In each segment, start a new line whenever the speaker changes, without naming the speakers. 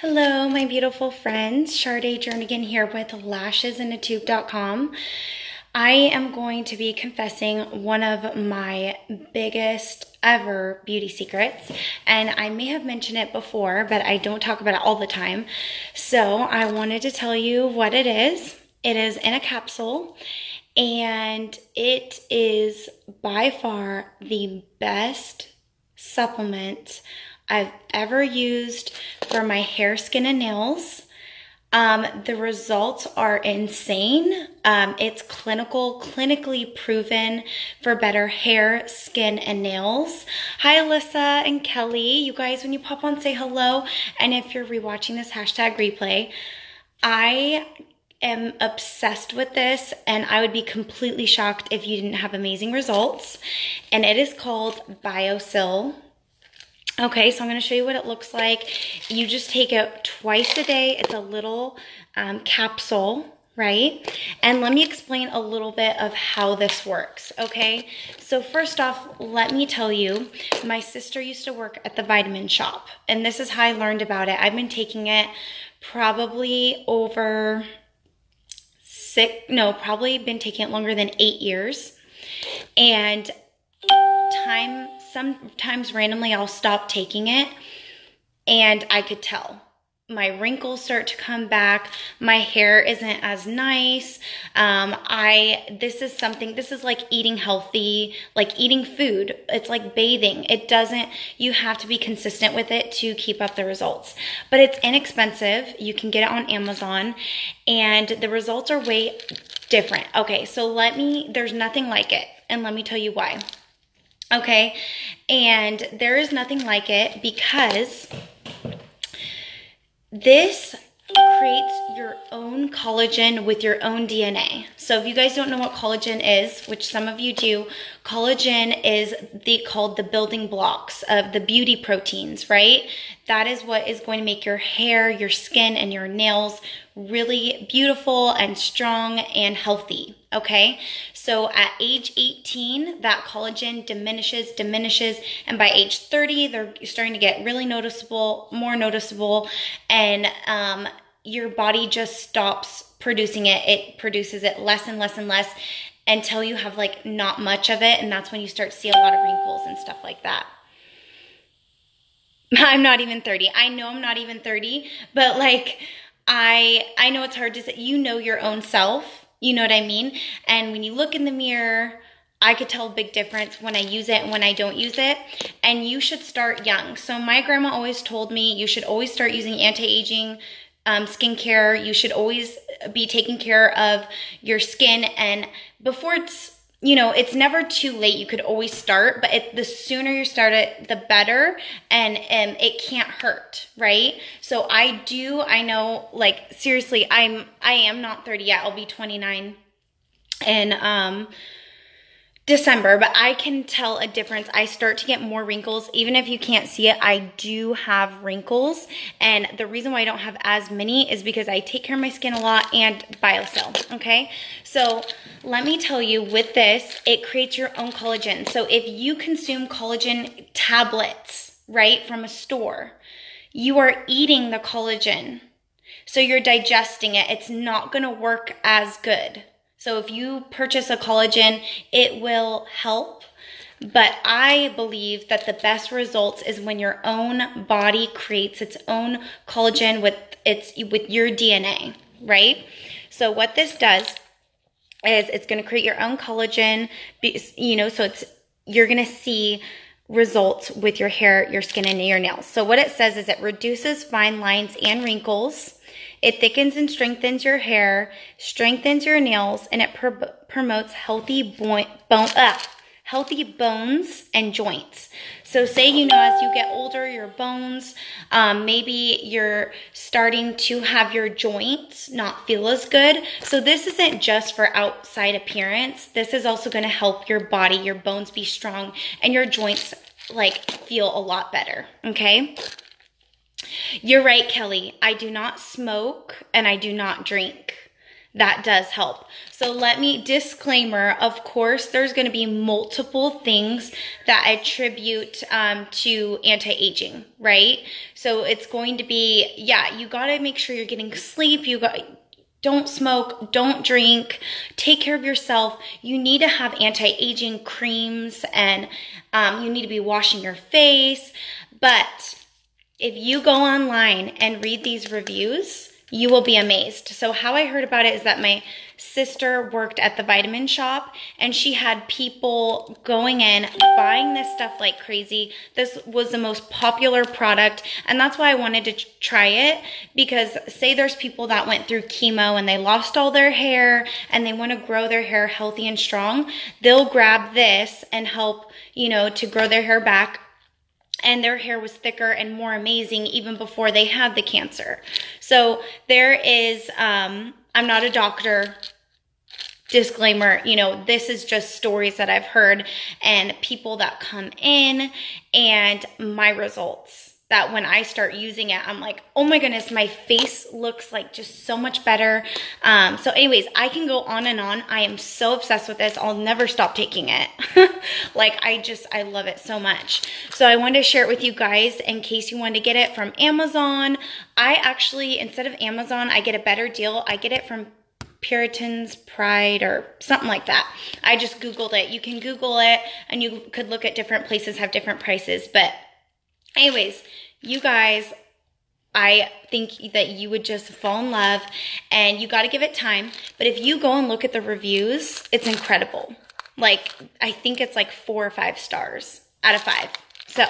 Hello, my beautiful friends. Sharday Jernigan here with lashesinatube.com. I am going to be confessing one of my biggest ever beauty secrets, and I may have mentioned it before, but I don't talk about it all the time. So I wanted to tell you what it is. It is in a capsule, and it is by far the best supplement I've ever used for my hair, skin, and nails. Um, the results are insane. Um, it's clinical, clinically proven for better hair, skin, and nails. Hi, Alyssa and Kelly. You guys, when you pop on, say hello. And if you're rewatching this hashtag replay, I am obsessed with this and I would be completely shocked if you didn't have amazing results. And it is called BioSil Okay, so I'm going to show you what it looks like. You just take it twice a day. It's a little um, capsule, right? And let me explain a little bit of how this works, okay? So first off, let me tell you, my sister used to work at the vitamin shop, and this is how I learned about it. I've been taking it probably over six, no, probably been taking it longer than eight years. And time sometimes randomly I'll stop taking it and I could tell. My wrinkles start to come back. My hair isn't as nice. Um, I, this is something, this is like eating healthy, like eating food. It's like bathing. It doesn't, you have to be consistent with it to keep up the results. But it's inexpensive. You can get it on Amazon and the results are way different. Okay, so let me, there's nothing like it. And let me tell you why. Okay, and there is nothing like it because this creates your own collagen with your own DNA. So if you guys don't know what collagen is, which some of you do, collagen is the called the building blocks of the beauty proteins, right? That is what is going to make your hair, your skin, and your nails really beautiful and strong and healthy. Okay, so at age 18, that collagen diminishes, diminishes, and by age 30, they're starting to get really noticeable, more noticeable, and um, your body just stops producing it. It produces it less and less and less until you have like not much of it. And that's when you start to see a lot of wrinkles and stuff like that. I'm not even 30. I know I'm not even 30, but like I I know it's hard to say you know your own self. You know what I mean? And when you look in the mirror, I could tell a big difference when I use it and when I don't use it. And you should start young. So my grandma always told me you should always start using anti-aging um, skincare. You should always be taking care of your skin. And before it's, you know, it's never too late. You could always start, but it, the sooner you start it, the better. And um, it can't hurt, right? So I do, I know, like, seriously, I'm, I am not 30 yet. I'll be 29. And, um, December, but I can tell a difference. I start to get more wrinkles. Even if you can't see it, I do have wrinkles. And the reason why I don't have as many is because I take care of my skin a lot and BioSil, okay? So let me tell you, with this, it creates your own collagen. So if you consume collagen tablets, right, from a store, you are eating the collagen. So you're digesting it. It's not gonna work as good. So if you purchase a collagen, it will help. But I believe that the best results is when your own body creates its own collagen with its with your DNA, right? So what this does is it's going to create your own collagen, you know, so it's you're going to see results with your hair, your skin, and your nails. So what it says is it reduces fine lines and wrinkles it thickens and strengthens your hair, strengthens your nails, and it promotes healthy bone, bone uh, healthy bones and joints. So say, you know, as you get older, your bones, um, maybe you're starting to have your joints not feel as good. So this isn't just for outside appearance. This is also going to help your body, your bones be strong and your joints like feel a lot better. Okay. You're right, Kelly. I do not smoke and I do not drink. that does help. So let me disclaimer, of course, there's going to be multiple things that I attribute um, to anti-aging, right? So it's going to be, yeah, you got to make sure you're getting sleep. You got, don't smoke, don't drink, take care of yourself. You need to have anti-aging creams and um, you need to be washing your face. But if you go online and read these reviews, you will be amazed. So, how I heard about it is that my sister worked at the vitamin shop and she had people going in buying this stuff like crazy. This was the most popular product, and that's why I wanted to try it because, say, there's people that went through chemo and they lost all their hair and they want to grow their hair healthy and strong, they'll grab this and help, you know, to grow their hair back and their hair was thicker and more amazing even before they had the cancer. So there is, um, I'm not a doctor. Disclaimer, you know, this is just stories that I've heard and people that come in and my results that when I start using it, I'm like, oh my goodness, my face looks like just so much better. Um, so, anyways, I can go on and on. I am so obsessed with this. I'll never stop taking it. like, I just, I love it so much. So, I wanted to share it with you guys in case you want to get it from Amazon. I actually, instead of Amazon, I get a better deal. I get it from Puritan's Pride or something like that. I just Googled it. You can Google it and you could look at different places, have different prices, but Anyways, you guys, I think that you would just fall in love and you got to give it time. But if you go and look at the reviews, it's incredible. Like, I think it's like four or five stars out of five. So,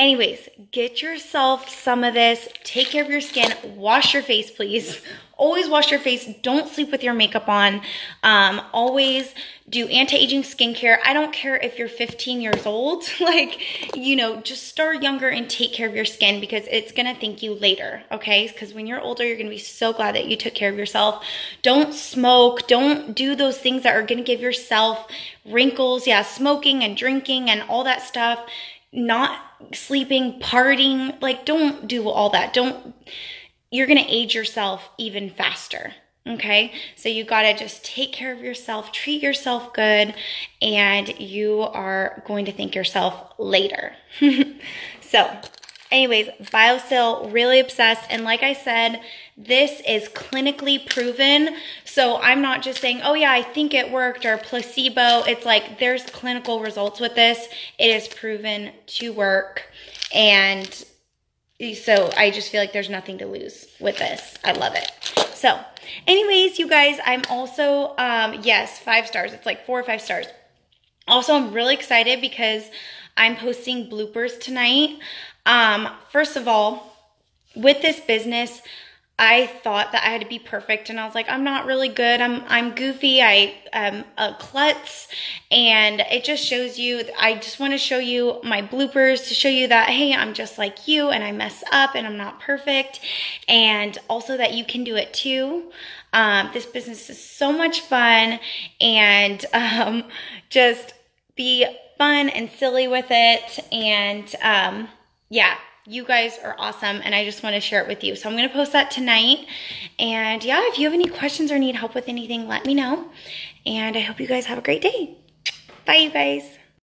anyways, get yourself some of this. Take care of your skin. Wash your face, please always wash your face. Don't sleep with your makeup on. Um, always do anti-aging skincare. I don't care if you're 15 years old. like, you know, just start younger and take care of your skin because it's going to thank you later. Okay. Because when you're older, you're going to be so glad that you took care of yourself. Don't smoke. Don't do those things that are going to give yourself wrinkles. Yeah. Smoking and drinking and all that stuff. Not sleeping, partying. Like, don't do all that. Don't you're going to age yourself even faster. Okay, so you got to just take care of yourself, treat yourself good, and you are going to thank yourself later. so, anyways, BioSil, really obsessed. And like I said, this is clinically proven. So I'm not just saying, oh yeah, I think it worked or placebo. It's like there's clinical results with this. It is proven to work. And so I just feel like there's nothing to lose with this. I love it. So anyways, you guys, I'm also, um, yes, five stars. It's like four or five stars. Also, I'm really excited because I'm posting bloopers tonight. Um, first of all, with this business, I thought that I had to be perfect and I was like, I'm not really good. I'm I'm goofy. I am a klutz and it just shows you I just want to show you my bloopers to show you that hey, I'm just like you and I mess up and I'm not perfect and also that you can do it too. Um, this business is so much fun and um, just be fun and silly with it and um, yeah, you guys are awesome and I just want to share it with you. So I'm going to post that tonight. And yeah, if you have any questions or need help with anything, let me know. And I hope you guys have a great day. Bye, you guys.